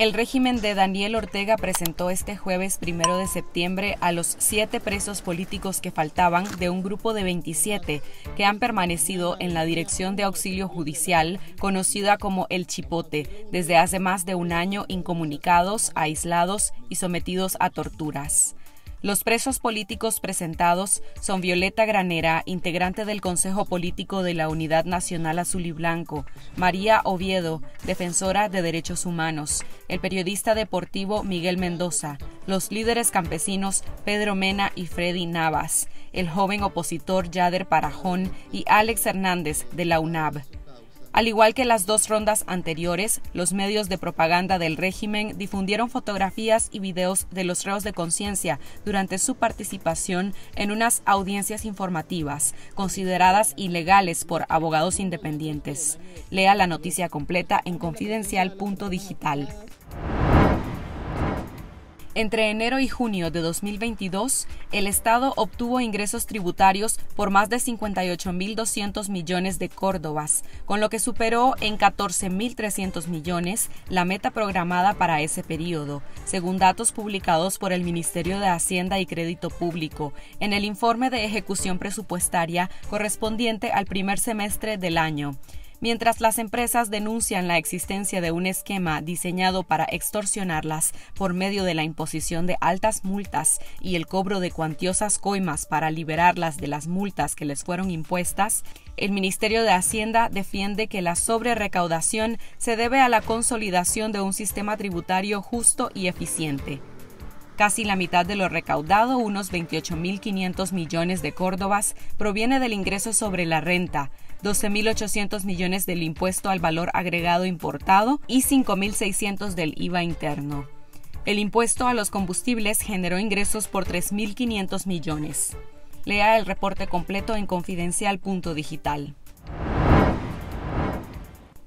El régimen de Daniel Ortega presentó este jueves primero de septiembre a los siete presos políticos que faltaban de un grupo de 27 que han permanecido en la Dirección de Auxilio Judicial, conocida como El Chipote, desde hace más de un año incomunicados, aislados y sometidos a torturas. Los presos políticos presentados son Violeta Granera, integrante del Consejo Político de la Unidad Nacional Azul y Blanco, María Oviedo, defensora de derechos humanos, el periodista deportivo Miguel Mendoza, los líderes campesinos Pedro Mena y Freddy Navas, el joven opositor Yader Parajón y Alex Hernández de la UNAB. Al igual que las dos rondas anteriores, los medios de propaganda del régimen difundieron fotografías y videos de los reos de conciencia durante su participación en unas audiencias informativas, consideradas ilegales por abogados independientes. Lea la noticia completa en confidencial.digital. Entre enero y junio de 2022, el Estado obtuvo ingresos tributarios por más de 58.200 millones de córdobas, con lo que superó en 14.300 millones la meta programada para ese periodo, según datos publicados por el Ministerio de Hacienda y Crédito Público en el informe de ejecución presupuestaria correspondiente al primer semestre del año. Mientras las empresas denuncian la existencia de un esquema diseñado para extorsionarlas por medio de la imposición de altas multas y el cobro de cuantiosas coimas para liberarlas de las multas que les fueron impuestas, el Ministerio de Hacienda defiende que la sobrerecaudación se debe a la consolidación de un sistema tributario justo y eficiente. Casi la mitad de lo recaudado, unos 28.500 millones de córdobas, proviene del ingreso sobre la renta, 12.800 millones del impuesto al valor agregado importado y 5.600 del IVA interno. El impuesto a los combustibles generó ingresos por 3.500 millones. Lea el reporte completo en confidencial.digital.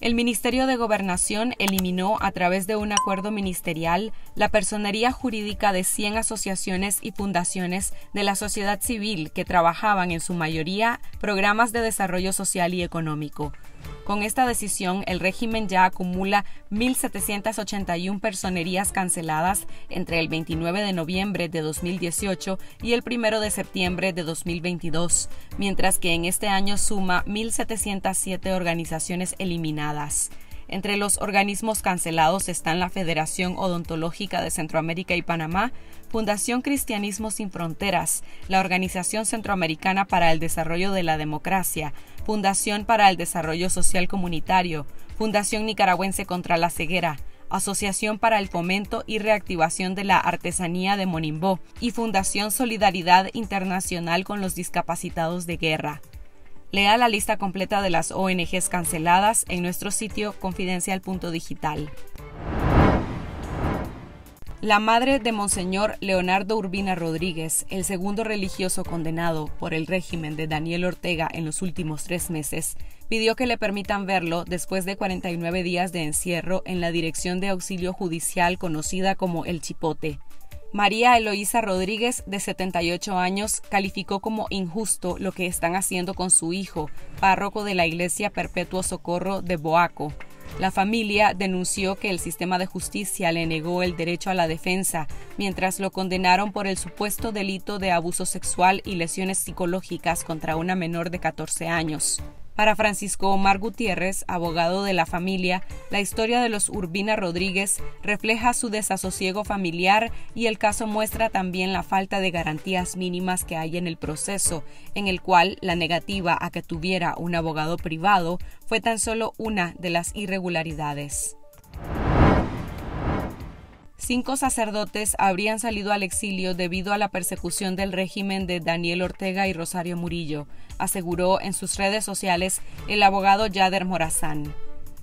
El Ministerio de Gobernación eliminó a través de un acuerdo ministerial la personería jurídica de 100 asociaciones y fundaciones de la sociedad civil que trabajaban en su mayoría programas de desarrollo social y económico, con esta decisión, el régimen ya acumula 1.781 personerías canceladas entre el 29 de noviembre de 2018 y el 1 de septiembre de 2022, mientras que en este año suma 1.707 organizaciones eliminadas. Entre los organismos cancelados están la Federación Odontológica de Centroamérica y Panamá, Fundación Cristianismo Sin Fronteras, la Organización Centroamericana para el Desarrollo de la Democracia, Fundación para el Desarrollo Social Comunitario, Fundación Nicaragüense contra la Ceguera, Asociación para el Fomento y Reactivación de la Artesanía de Monimbó y Fundación Solidaridad Internacional con los Discapacitados de Guerra. Lea la lista completa de las ONGs canceladas en nuestro sitio confidencial.digital. La madre de Monseñor Leonardo Urbina Rodríguez, el segundo religioso condenado por el régimen de Daniel Ortega en los últimos tres meses, pidió que le permitan verlo después de 49 días de encierro en la Dirección de Auxilio Judicial conocida como El Chipote. María Eloísa Rodríguez, de 78 años, calificó como injusto lo que están haciendo con su hijo, párroco de la Iglesia Perpetuo Socorro de Boaco. La familia denunció que el sistema de justicia le negó el derecho a la defensa, mientras lo condenaron por el supuesto delito de abuso sexual y lesiones psicológicas contra una menor de 14 años. Para Francisco Omar Gutiérrez, abogado de la familia, la historia de los Urbina Rodríguez refleja su desasosiego familiar y el caso muestra también la falta de garantías mínimas que hay en el proceso, en el cual la negativa a que tuviera un abogado privado fue tan solo una de las irregularidades. Cinco sacerdotes habrían salido al exilio debido a la persecución del régimen de Daniel Ortega y Rosario Murillo, aseguró en sus redes sociales el abogado Yader Morazán.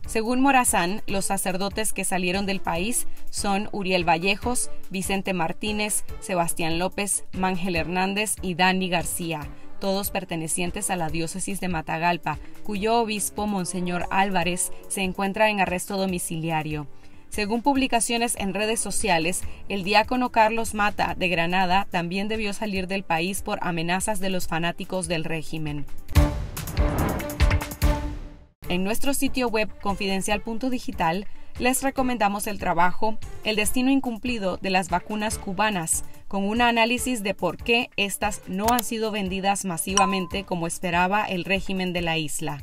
Según Morazán, los sacerdotes que salieron del país son Uriel Vallejos, Vicente Martínez, Sebastián López, Mángel Hernández y Dani García, todos pertenecientes a la diócesis de Matagalpa, cuyo obispo, Monseñor Álvarez, se encuentra en arresto domiciliario. Según publicaciones en redes sociales, el diácono Carlos Mata de Granada también debió salir del país por amenazas de los fanáticos del régimen. En nuestro sitio web confidencial.digital les recomendamos el trabajo El destino incumplido de las vacunas cubanas, con un análisis de por qué estas no han sido vendidas masivamente como esperaba el régimen de la isla.